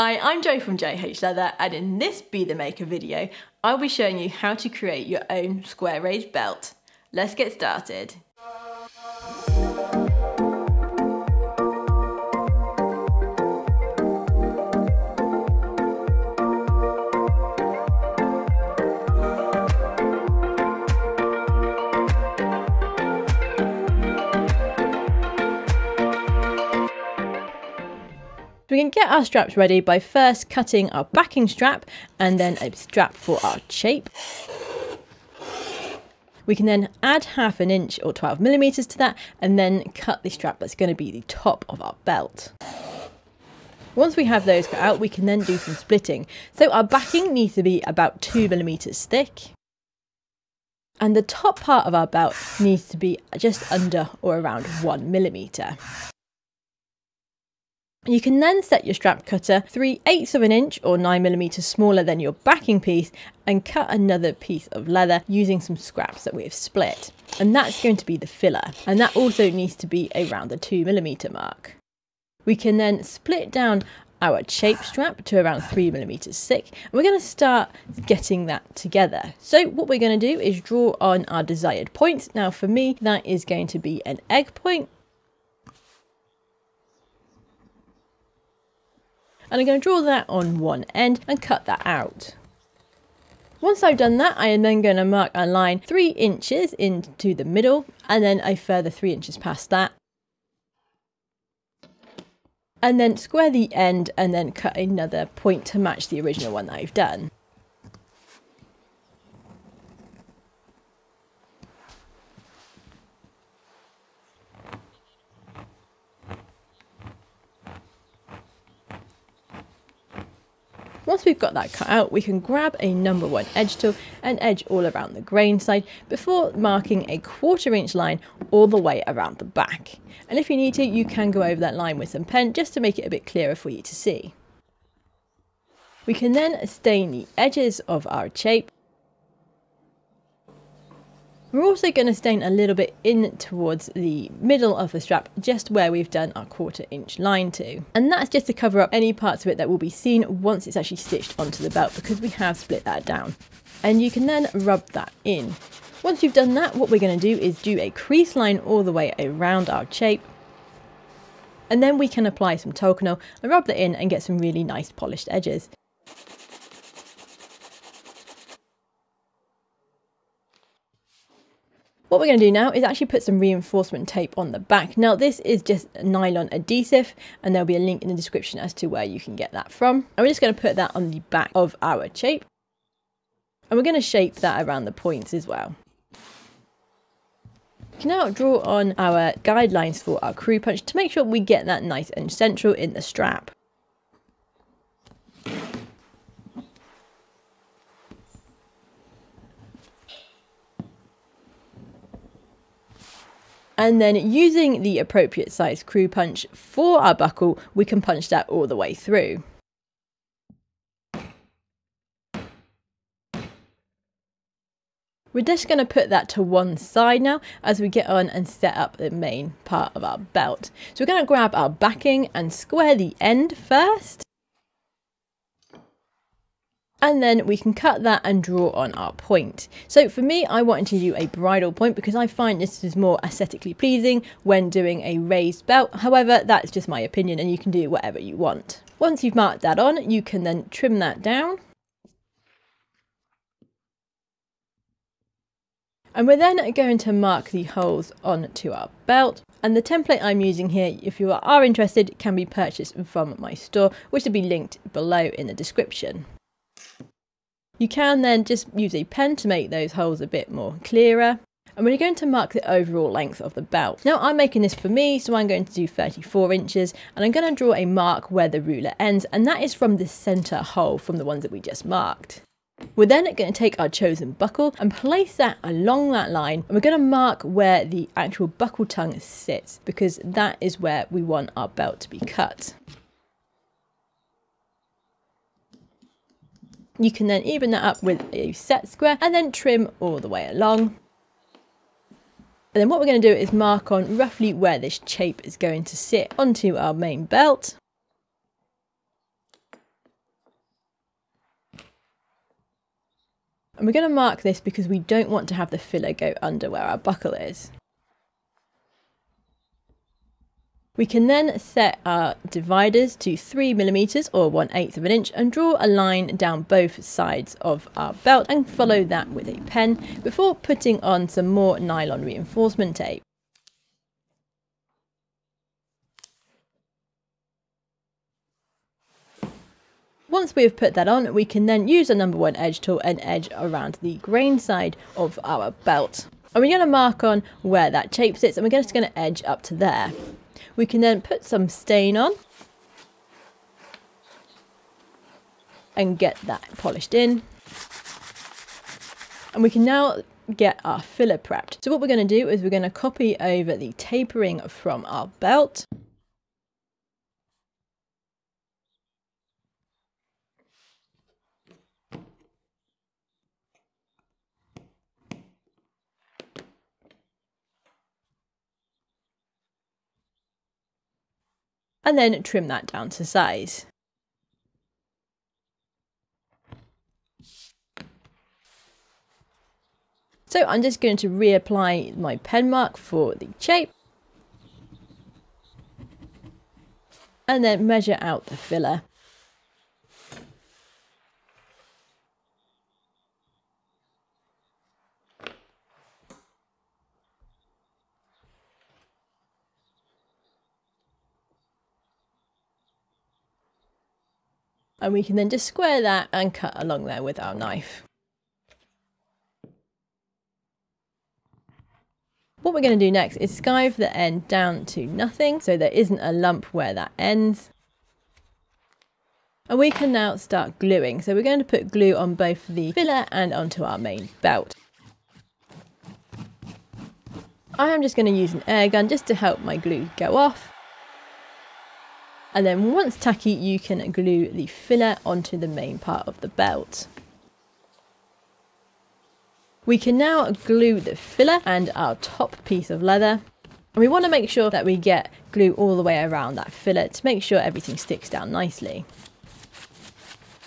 Hi, I'm Jo from JH Leather and in this Be The Maker video, I'll be showing you how to create your own square raised belt. Let's get started. We can get our straps ready by first cutting our backing strap and then a strap for our shape. We can then add half an inch or 12 millimeters to that and then cut the strap that's going to be the top of our belt. Once we have those cut out, we can then do some splitting. So our backing needs to be about two millimeters thick. And the top part of our belt needs to be just under or around one millimeter. You can then set your strap cutter 3 eighths of an inch or 9 millimeters smaller than your backing piece and cut another piece of leather using some scraps that we have split. And that's going to be the filler. And that also needs to be around the 2 millimeter mark. We can then split down our shape strap to around 3 millimeters thick and we're going to start getting that together. So what we're going to do is draw on our desired points. Now for me that is going to be an egg point and I'm going to draw that on one end and cut that out. Once I've done that, I am then going to mark a line three inches into the middle and then a further three inches past that. And then square the end and then cut another point to match the original one that I've done. Once we've got that cut out, we can grab a number one edge tool and edge all around the grain side before marking a quarter inch line all the way around the back. And if you need to, you can go over that line with some pen just to make it a bit clearer for you to see. We can then stain the edges of our shape we're also going to stain a little bit in towards the middle of the strap, just where we've done our quarter inch line to. And that's just to cover up any parts of it that will be seen once it's actually stitched onto the belt because we have split that down. And you can then rub that in. Once you've done that, what we're going to do is do a crease line all the way around our shape. And then we can apply some Tokonole and rub that in and get some really nice polished edges. What we're going to do now is actually put some reinforcement tape on the back. Now this is just nylon adhesive and there'll be a link in the description as to where you can get that from. And we're just going to put that on the back of our shape. And we're going to shape that around the points as well. We can now draw on our guidelines for our crew punch to make sure we get that nice and central in the strap. And then using the appropriate size crew punch for our buckle, we can punch that all the way through. We're just going to put that to one side now as we get on and set up the main part of our belt. So we're going to grab our backing and square the end first and then we can cut that and draw on our point. So for me, I wanted to do a bridle point because I find this is more aesthetically pleasing when doing a raised belt. However, that's just my opinion and you can do whatever you want. Once you've marked that on, you can then trim that down. And we're then going to mark the holes onto our belt. And the template I'm using here, if you are interested, can be purchased from my store, which will be linked below in the description. You can then just use a pen to make those holes a bit more clearer. And we're going to mark the overall length of the belt. Now I'm making this for me, so I'm going to do 34 inches and I'm going to draw a mark where the ruler ends and that is from the center hole from the ones that we just marked. We're then going to take our chosen buckle and place that along that line and we're going to mark where the actual buckle tongue sits because that is where we want our belt to be cut. You can then even that up with a set square and then trim all the way along. And then what we're going to do is mark on roughly where this shape is going to sit onto our main belt. And we're going to mark this because we don't want to have the filler go under where our buckle is. We can then set our dividers to 3 millimeters or 1 8th of an inch and draw a line down both sides of our belt and follow that with a pen before putting on some more nylon reinforcement tape. Once we have put that on, we can then use a number one edge tool and edge around the grain side of our belt. And we're going to mark on where that shape sits and we're just going to edge up to there. We can then put some stain on and get that polished in. And we can now get our filler prepped. So what we're going to do is we're going to copy over the tapering from our belt. And then trim that down to size. So I'm just going to reapply my pen mark for the shape. And then measure out the filler. And we can then just square that and cut along there with our knife. What we're going to do next is skive the end down to nothing so there isn't a lump where that ends. And we can now start gluing. So we're going to put glue on both the filler and onto our main belt. I am just going to use an air gun just to help my glue go off. And then once tacky, you can glue the filler onto the main part of the belt. We can now glue the filler and our top piece of leather. And we want to make sure that we get glue all the way around that filler to make sure everything sticks down nicely.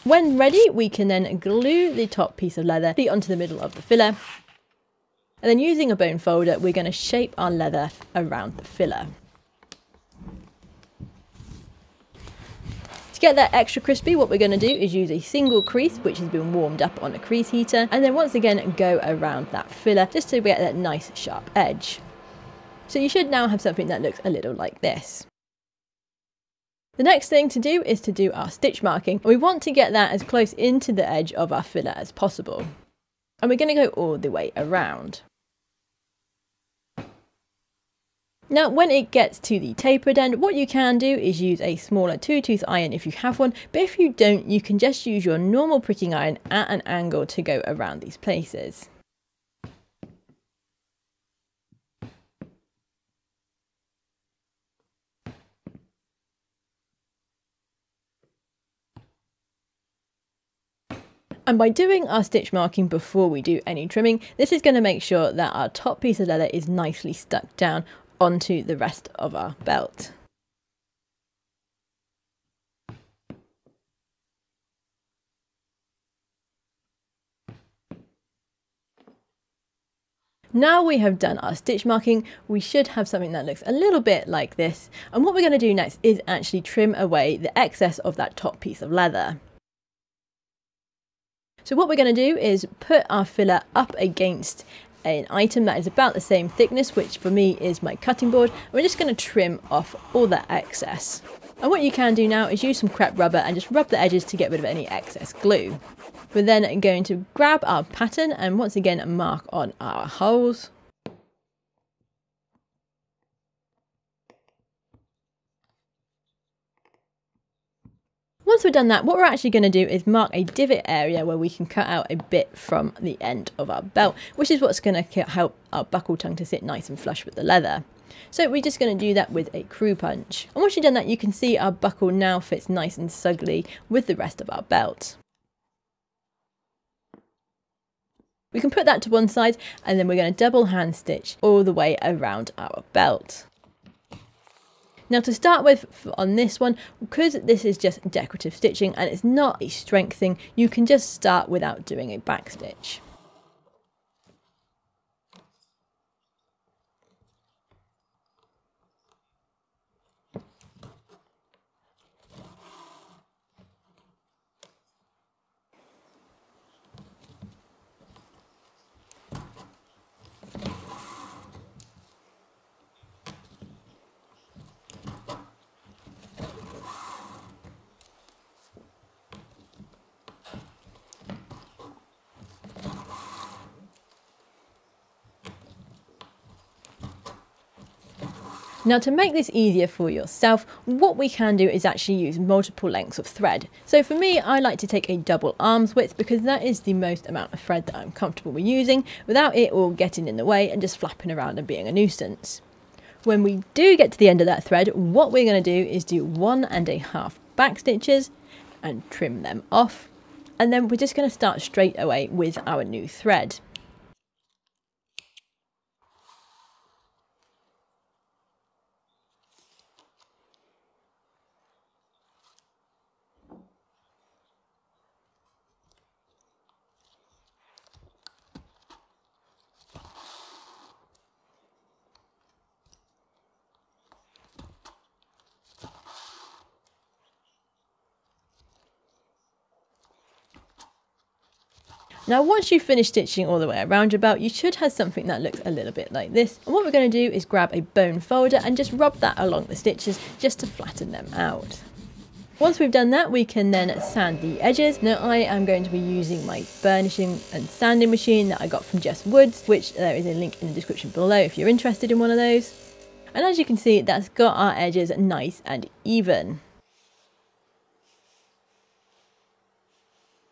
When ready, we can then glue the top piece of leather onto the middle of the filler. And then using a bone folder, we're going to shape our leather around the filler. get that extra crispy, what we're going to do is use a single crease, which has been warmed up on a crease heater, and then once again go around that filler just to get that nice sharp edge. So you should now have something that looks a little like this. The next thing to do is to do our stitch marking. We want to get that as close into the edge of our filler as possible. And we're going to go all the way around. Now when it gets to the tapered end, what you can do is use a smaller two tooth iron if you have one, but if you don't, you can just use your normal pricking iron at an angle to go around these places. And by doing our stitch marking before we do any trimming, this is going to make sure that our top piece of leather is nicely stuck down onto the rest of our belt. Now we have done our stitch marking, we should have something that looks a little bit like this. And what we're going to do next is actually trim away the excess of that top piece of leather. So what we're going to do is put our filler up against an item that is about the same thickness, which for me is my cutting board. We're just going to trim off all that excess. And what you can do now is use some crepe rubber and just rub the edges to get rid of any excess glue. We're then going to grab our pattern and once again mark on our holes. Once we've done that, what we're actually going to do is mark a divot area where we can cut out a bit from the end of our belt, which is what's going to help our buckle tongue to sit nice and flush with the leather. So we're just going to do that with a crew punch. And once you've done that, you can see our buckle now fits nice and snugly with the rest of our belt. We can put that to one side and then we're going to double hand stitch all the way around our belt. Now to start with on this one, because this is just decorative stitching and it's not a strength thing, you can just start without doing a back stitch. Now to make this easier for yourself, what we can do is actually use multiple lengths of thread. So for me, I like to take a double arms width because that is the most amount of thread that I'm comfortable with using without it all getting in the way and just flapping around and being a nuisance. When we do get to the end of that thread, what we're going to do is do one and a half back stitches and trim them off. And then we're just going to start straight away with our new thread. Now once you've finished stitching all the way around your belt, you should have something that looks a little bit like this. And what we're going to do is grab a bone folder and just rub that along the stitches just to flatten them out. Once we've done that, we can then sand the edges. Now I am going to be using my burnishing and sanding machine that I got from Jess Woods, which there is a link in the description below if you're interested in one of those. And as you can see, that's got our edges nice and even.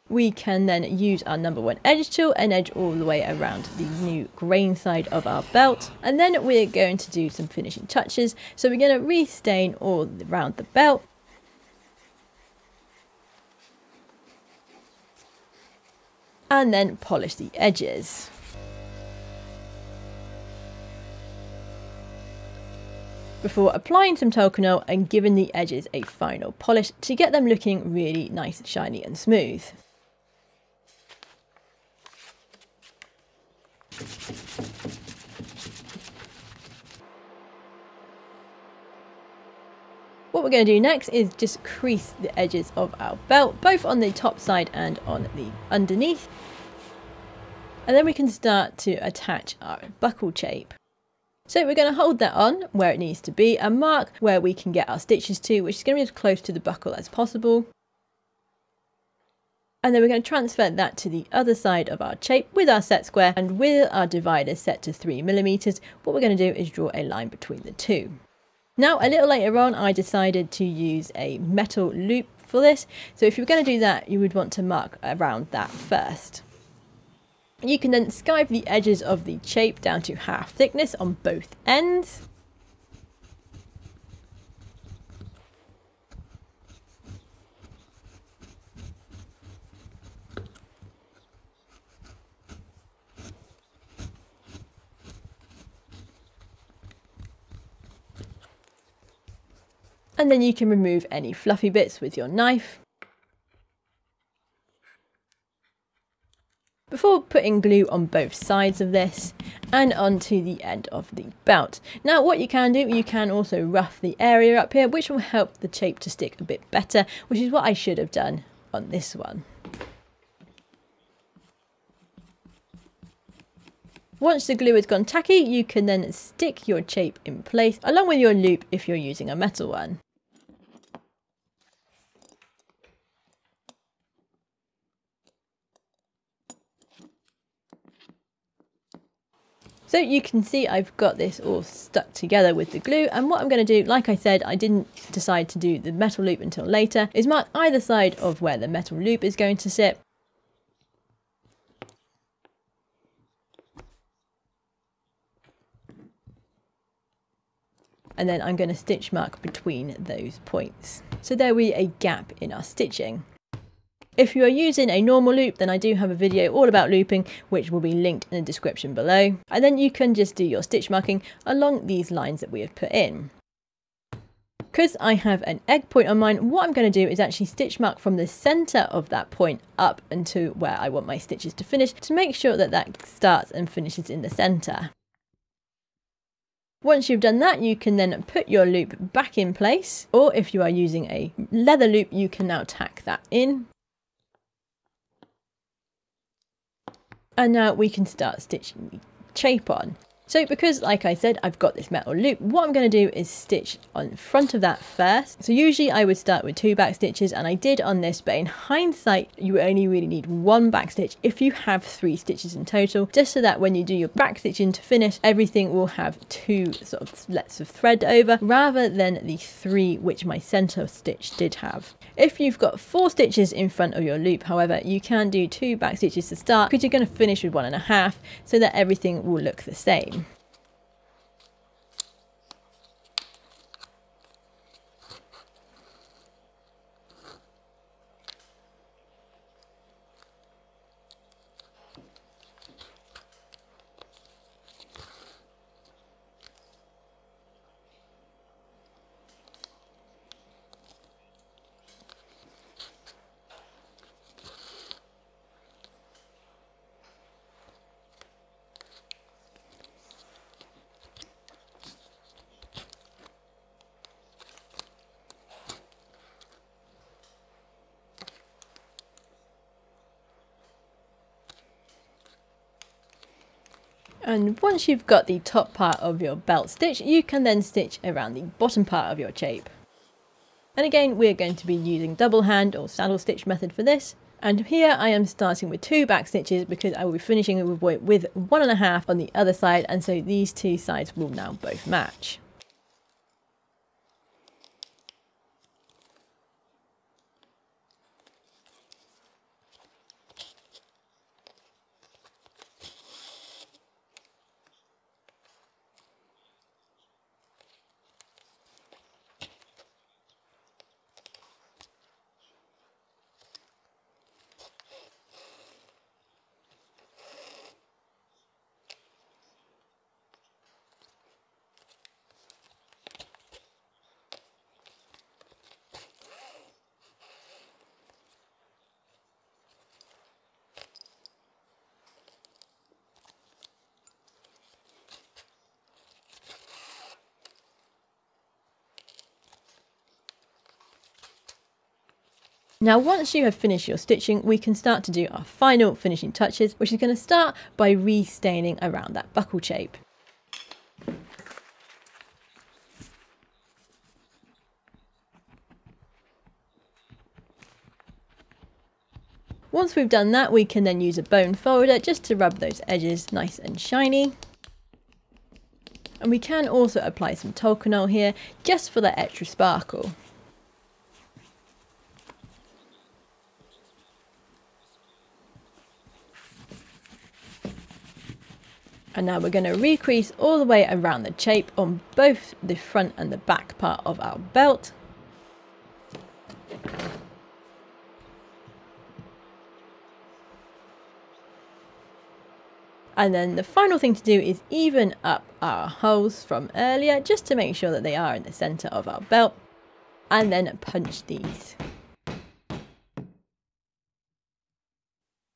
We can then use our number one edge tool and edge all the way around the new grain side of our belt. And then we're going to do some finishing touches. So we're going to restain all around the belt. And then polish the edges. before applying some Tokonole and giving the edges a final polish to get them looking really nice, shiny and smooth. We're going to do next is just crease the edges of our belt, both on the top side and on the underneath. And then we can start to attach our buckle shape. So we're going to hold that on where it needs to be and mark where we can get our stitches to, which is going to be as close to the buckle as possible. And then we're going to transfer that to the other side of our shape with our set square and with our divider set to 3 millimeters. What we're going to do is draw a line between the two. Now a little later on I decided to use a metal loop for this. So if you're going to do that you would want to mark around that first. You can then skive the edges of the shape down to half thickness on both ends. And then you can remove any fluffy bits with your knife. Before putting glue on both sides of this and onto the end of the belt. Now what you can do, you can also rough the area up here which will help the shape to stick a bit better, which is what I should have done on this one. Once the glue has gone tacky, you can then stick your shape in place along with your loop if you're using a metal one. So you can see I've got this all stuck together with the glue and what I'm going to do, like I said, I didn't decide to do the metal loop until later, is mark either side of where the metal loop is going to sit. And then I'm going to stitch mark between those points. So there we a gap in our stitching. If you are using a normal loop, then I do have a video all about looping, which will be linked in the description below. And then you can just do your stitch marking along these lines that we have put in. because I have an egg point on mine, what I'm going to do is actually stitch mark from the center of that point up into where I want my stitches to finish to make sure that that starts and finishes in the center. Once you've done that, you can then put your loop back in place, or if you are using a leather loop, you can now tack that in. And now we can start stitching the shape on. So because, like I said, I've got this metal loop, what I'm going to do is stitch on front of that first. So usually I would start with two back stitches and I did on this, but in hindsight, you only really need one back stitch if you have three stitches in total, just so that when you do your back stitching to finish, everything will have two sort of lets of thread over rather than the three which my center stitch did have. If you've got four stitches in front of your loop, however, you can do two back stitches to start because you're going to finish with one and a half so that everything will look the same. And once you've got the top part of your belt stitch, you can then stitch around the bottom part of your shape. And again, we're going to be using double hand or saddle stitch method for this. And here I am starting with two back stitches because I will be finishing with one and a half on the other side. And so these two sides will now both match. Now once you have finished your stitching, we can start to do our final finishing touches, which is going to start by restaining around that buckle shape. Once we've done that, we can then use a bone folder just to rub those edges nice and shiny. And we can also apply some Tokonole here, just for that extra sparkle. And now we're going to recrease all the way around the shape on both the front and the back part of our belt. And then the final thing to do is even up our holes from earlier, just to make sure that they are in the center of our belt. And then punch these.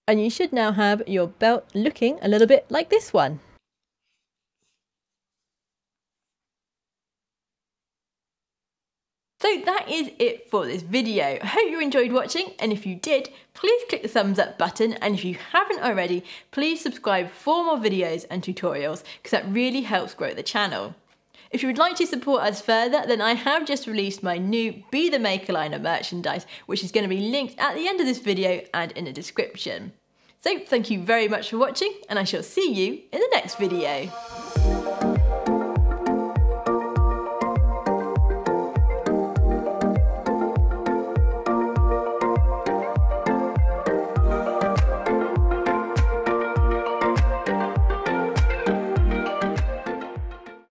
And you should now have your belt looking a little bit like this one. So that is it for this video. I hope you enjoyed watching and if you did, please click the thumbs up button and if you haven't already, please subscribe for more videos and tutorials because that really helps grow the channel. If you would like to support us further, then I have just released my new Be the Maker line of merchandise, which is going to be linked at the end of this video and in the description. So thank you very much for watching and I shall see you in the next video.